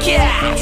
podcast.